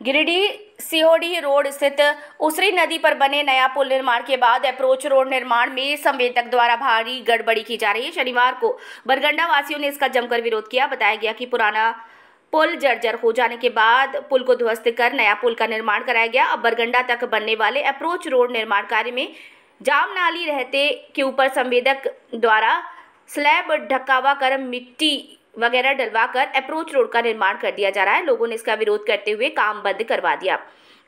Giridih सीहोडी road स्थित उसरी नदी पर बने नया पुल निर्माण के बाद अप्रोच रोड निर्माण में संवेदक द्वारा भारी गड़बड़ी की जा रही है। शनिवार को बरगंडा वासियों ने इसका जमकर विरोध किया। बताया गया कि पुराना पुल जर्जर हो जाने के बाद पुल को ध्वस्त कर नया पुल का निर्माण कराया गया। अब बरगंडा तक बनने वाले अप्रोच रोड निर्माण कार्य में जाम नाली रहते के ऊपर संवेदक द्वारा स्लैब ढकावा कर मिट्टी वगैरह डलवाकर अप्रोच रोड का निर्माण कर दिया जा रहा है। लोगों ने इसका विरोध करते हुए काम बंद करवा दिया।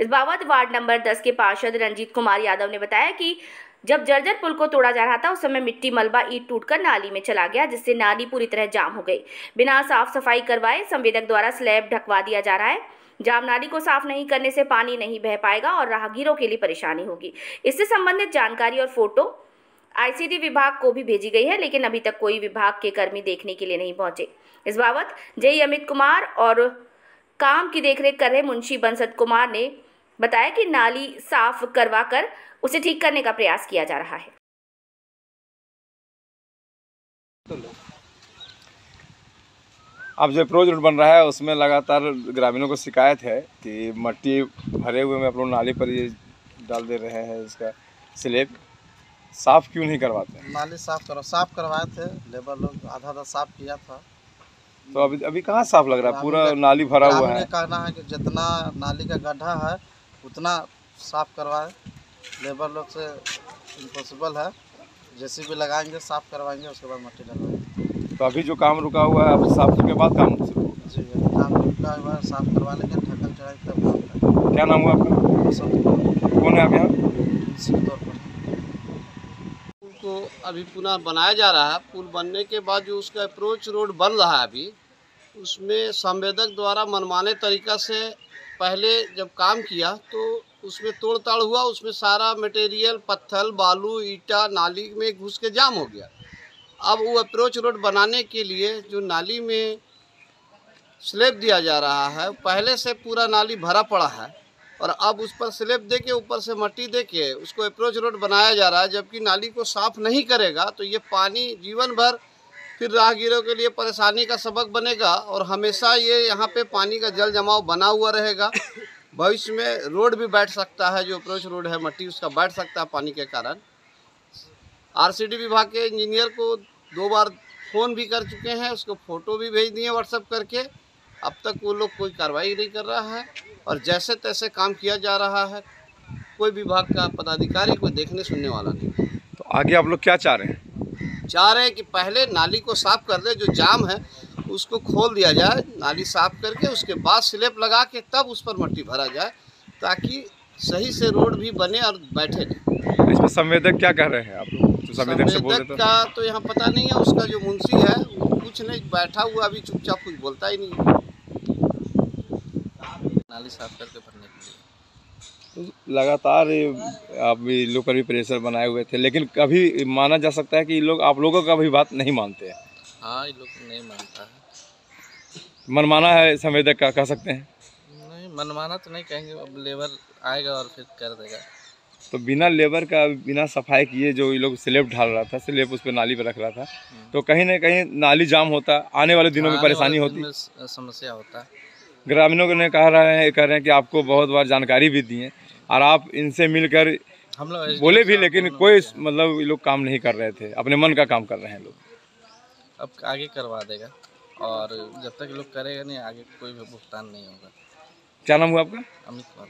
इस बाबत वार्ड नंबर 10 के पार्षद रंजीत कुमार यादव ने बताया कि जब जर्जर पुल को तोड़ा जा रहा था, उस समय मिट्टी मलबा ईट टूटकर नाली में चला गया, जिससे नाली पूरी तरह जाम हो गई। बिना साफ़ सफ़ाई करवाए संवेदक द्वारा स्लैब ढकवा दिया जा रहा है। जाम नाली को साफ़ नहीं करने से पानी नहीं बह पाएगा और राहगीरों के लिए परेशानी होगी। इससे संबंधित जानकारी और फ़ोटो आईसीडी विभाग को भी भेजी गई है, लेकिन अभी तक कोई विभाग के कर्मी देखने के लिए नहीं पहुँचे। इस बाबत जेई अमित कुमार और काम की देखरेख कर रहे मुंशी बंसत कुमार ने बताया कि नाली साफ़ करवा कर उसे ठीक करने का प्रयास किया जा रहा है। अब जो अप्रोच रोड बन रहा है, उसमें लगातार ग्रामीणों को शिकायत है कि मट्टी भरे हुए में आप लोग नाली पर ये डाल दे रहे हैं इसका स्लेब। साफ़ क्यों नहीं करवाते? नाली साफ़ करो साफ़ करवाए थे लेबर लोग आधा आधा साफ़ किया था। तो अभी अभी कहाँ साफ़ लग रहा है? पूरा नाली भरा हुआ है। कहना है कि जितना नाली का गड्ढा है उतना साफ़ करवाए। लेबर लोग से इम्पॉसिबल है। जैसे भी लगाएँगे साफ़ करवाएँगे उसके बाद मट्टी लगवाएँगे। तो अभी जो काम रुका हुआ है अब साफ़ के बाद काम शुरू जी काम रुका हुआ है साफ़ करवा लेंगे ढक्कन तब काम क्या नाम हुआ आपका? कौन है आप यहाँ? को अभी पुनः बनाया जा रहा है। पुल बनने के बाद जो उसका अप्रोच रोड बन रहा है अभी, उसमें संवेदक द्वारा मनमाने तरीका से पहले जब काम किया तो उसमें तोड़ताड़ हुआ, उसमें सारा मटेरियल पत्थर, बालू, ईटा, नाली में घुस के जाम हो गया। अब वो अप्रोच रोड बनाने के लिए जो नाली में स्लेब दिया जा रहा है, पहले से पूरा नाली भरा पड़ा है और अब उस पर स्लेब दे के ऊपर से मट्टी दे के उसको अप्रोच रोड बनाया जा रहा है, जबकि नाली को साफ़ नहीं करेगा तो ये पानी जीवन भर फिर राहगीरों के लिए परेशानी का सबक बनेगा और हमेशा ये यहाँ पे पानी का जल जमाव बना हुआ रहेगा। भविष्य में रोड भी बैठ सकता है, जो अप्रोच रोड है, मट्टी उसका बैठ सकता है पानी के कारण। आरसीडी विभाग के इंजीनियर को दो बार फ़ोन भी कर चुके हैं, उसको फ़ोटो भी भेज दिए व्हाट्सअप करके। अब तक वो लोग कोई कार्रवाई नहीं कर रहा है और जैसे तैसे काम किया जा रहा है कोई विभाग का पदाधिकारी कोई देखने सुनने वाला नहीं। तो आगे आप लोग क्या चाह रहे हैं? चाह रहे हैं कि पहले नाली को साफ़ कर दे जो जाम है उसको खोल दिया जाए नाली साफ़ करके उसके बाद स्लेब लगा के तब उस पर मट्टी भरा जाए ताकि सही से रोड भी बने और बैठे नहीं। इसमें संवेदक क्या कह रहे हैं आप लोग? तो संवेदक से बोल का तो यहाँ पता नहीं है उसका जो मुंशी है वो कुछ नहीं बैठा हुआ अभी चुपचाप कुछ बोलता ही नहीं। है नाली साफ़ करके भरने के लिए। तो लगातार आप भी लोग पर भी प्रेशर बनाए हुए थे लेकिन कभी माना जा सकता है कि लोग आप लोगों का भी बात नहीं मानते हैं? हाँ ये लोग नहीं मानता है। मनमाना है संवेदक का कह सकते हैं? नहीं मनमाना तो नहीं कहेंगे अब लेबर आएगा और फिर कर देगा। तो बिना लेबर का बिना सफ़ाई किए जो ये लोग स्लेब ढाल रहा था स्लेब उस पर नाली पे रख रहा था तो कहीं ना कहीं नाली जाम होता आने वाले दिनों में परेशानी होती। समस्या होता। है ग्रामीणों ने कह रहे हैं कह रहे हैं कि आपको बहुत बार जानकारी भी दी है और आप इनसे मिलकर हम लोग बोले भी लेकिन कोई मतलब ये लोग काम नहीं कर रहे थे अपने मन का काम कर रहे हैं लोग। अब आगे करवा देगा और जब तक लोग करेगा नहीं आगे कोई भी भुगतान नहीं होगा। क्या नाम हुआ आपका? अमित कुमार।